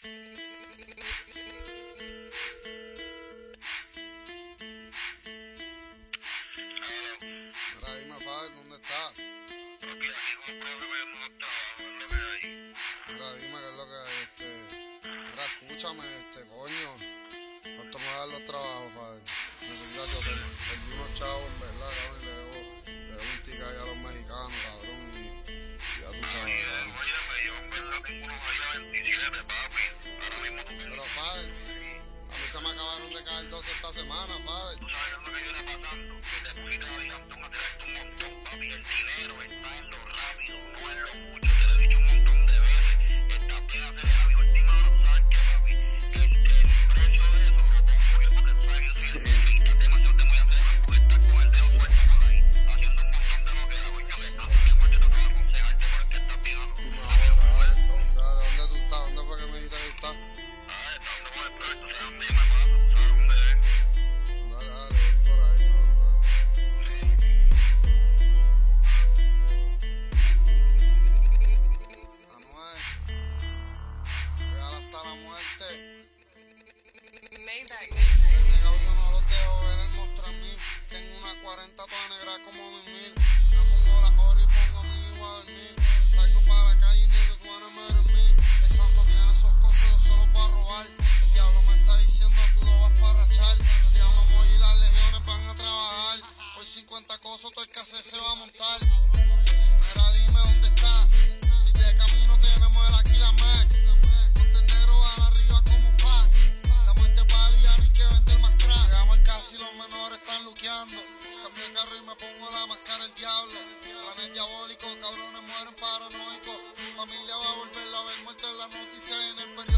Mira, dime, Fader, ¿dónde está? Mira, dime qué es lo que hay, este... Mira, escúchame, este, coño. ¿Cuánto me dan los trabajos, Fader? Necesito yo tengo perdí unos chavos, en verdad, cabrón, y se me acabaron de caer 12 esta semana, Fader. 50 cosas todo el cassette se va a montar. Mira, dime dónde está. Y de camino tenemos el Aquila Mac. Ponte el arriba como pack. Estamos este palo y ya no hay que vender más crack. Llegamos al casi los menores están luqueando. Cambio el carro y me pongo la máscara del diablo. Planes diabólicos, cabrones mueren paranoicos. Su familia va a volver a ver muerto en la noticia en el periódico.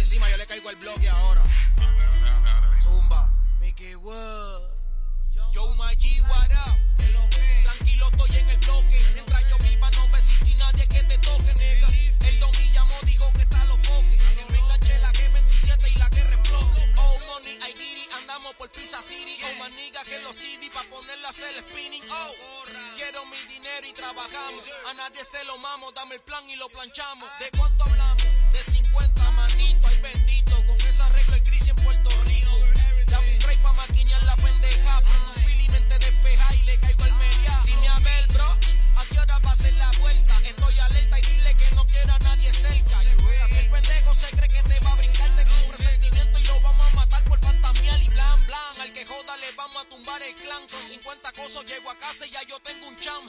encima, yo le caigo el bloque ahora. Zumba. Mickey Wood. Yo, G, what up? Tranquilo, estoy en el bloque. Mientras yo viva, no existir nadie que te toque, nigga. El don me llamó, dijo que está los foques. Que me enganché la G27 y la que explote. Oh, money, I it, andamos por Pizza City. Oh, maniga, que los CD pa' ponerla a hacer el spinning. Oh, quiero mi dinero y trabajamos. A nadie se lo mamo, dame el plan y lo planchamos. ¿De cuánto hablamos? Vamos a tumbar el clan. Son 50 cosas, llego a casa y ya yo tengo un cham.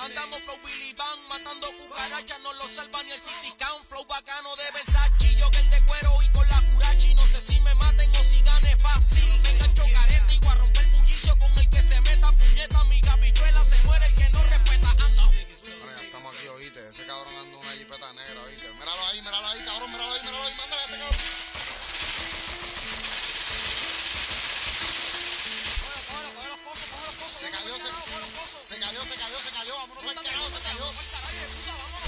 Andamos flow Billy Van, matando cucarachas, no lo salva ni el City Count. Flow bacano de Versace, yo que el de cuero y con la jurachi. No sé si me maten o si gane fácil. Me engancho carete y voy a romper bullicio con el que se meta. Puñeta, mi cabichuela se muere el que no respeta. Ahora ya estamos aquí, oíste. Ese cabrón anda una jipeta negra, oíste. Míralo ahí, míralo ahí, cabrón, míralo ahí, míralo ahí. Mándale se cayó, se cayó, se cayó. Vámonos para el carajo, se cayó.